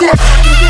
get